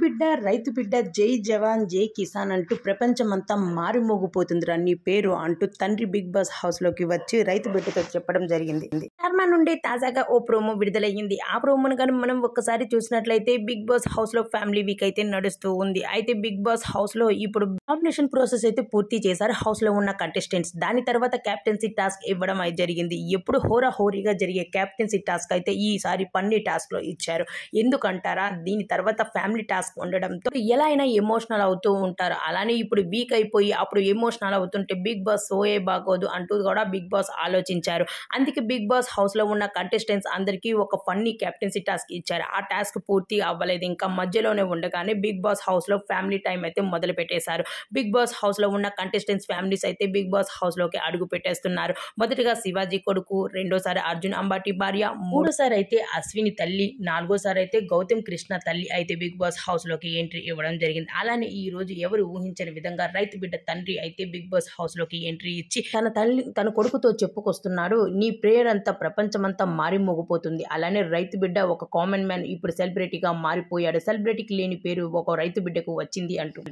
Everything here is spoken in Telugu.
బిడ్డ రైతు బిడ్డ జై జవాన్ జై కిసాన్ అంటూ ప్రపంచమంతా మారుమోగిపోతుందిరా నీ పేరు అంటూ తండ్రి బిగ్ బాస్ హౌస్లోకి వచ్చి రైతు బిడ్డతో చెప్పడం జరిగింది. శర్మ నుండి తాజాగా ఓ ప్రోమో విడుదలయ్యింది. ఆ ప్రోమోను కానీ మనం ఒక్కసారి చూసినట్లయితే బిగ్ బాస్ హౌస్లో ఫ్యామిలీ వీక్ అయితే నడుస్తూ ఉంది. అయితే బిగ్ బాస్ హౌస్లో ఇప్పుడు నామినేషన్ ప్రాసెస్ అయితే పూర్తి చేశారు హౌస్లో ఉన్న కంటెస్టెంట్స్. దాని తర్వాత క్యాప్టెన్సీ టాస్క్ ఇవ్వడం అయితే జరిగింది. ఎప్పుడు హోరా హోరీగా జరిగే క్యాప్టెన్సీ టాస్క్ అయితే ఈసారి పన్నీ టాస్క్లో ఇచ్చారు. ఎందుకంటారా? దీని తర్వాత ఫ్యామిలీ టాస్క్ ఉండడంతో ఎలా అయినా ఎమోషనల్ అవుతూ ఉంటారు. అలానే ఇప్పుడు వీక్ అయిపోయి అప్పుడు ఎమోషనల్ అవుతుంటే బిగ్ బాస్ సోయే బాగోదు అంటూ కూడా బిగ్ బాస్ ఆలోచించారు. అందుకే బిగ్ బాస్ హౌస్ హౌస్లో ఉన్న కంటెస్టెంట్స్ అందరికీ ఒక ఫన్నీ క్యాప్టెన్సీ టాస్క్ ఇచ్చారు. ఆ టాస్క్ పూర్తి అవ్వలేదు. ఇంకా మధ్యలోనే ఉండగానే బిగ్ బాస్ హౌస్లో ఫ్యామిలీ టైం అయితే మొదలు పెట్టేశారు. బిగ్ బాస్ హౌస్లో ఉన్న కంటెస్టెంట్స్ ఫ్యామిలీస్ అయితే బిగ్ బాస్ హౌస్లోకి అడుగు పెట్టేస్తున్నారు. మొదటిగా శివాజీ కొడుకు రెండోసారి అర్జున్ అంబాటి భార్య మూడోసారి అయితే అశ్విని తల్లి నాలుగోసారి అయితే గౌతమ్ కృష్ణ తల్లి అయితే బిగ్ బాస్ హౌస్లోకి ఎంట్రీ ఇవ్వడం జరిగింది. అలానే ఈ రోజు ఎవరు ఊహించని విధంగా రైతు బిడ్డ తండ్రి అయితే బిగ్ బాస్ హౌస్లోకి ఎంట్రీ ఇచ్చి తన తల్లి తన కొడుకుతో చెప్పుకొస్తున్నాడు. నీ ప్రేయర్ అంతా ప్రపంచమంతా మారిమోగిపోతుంది అలానే రైతు బిడ్డ ఒక కామన్ మ్యాన్ ఇప్పుడు సెలబ్రిటీగా మారిపోయాడు. సెలబ్రిటీకి లేని పేరు ఒక రైతు బిడ్డకు వచ్చింది అంటూ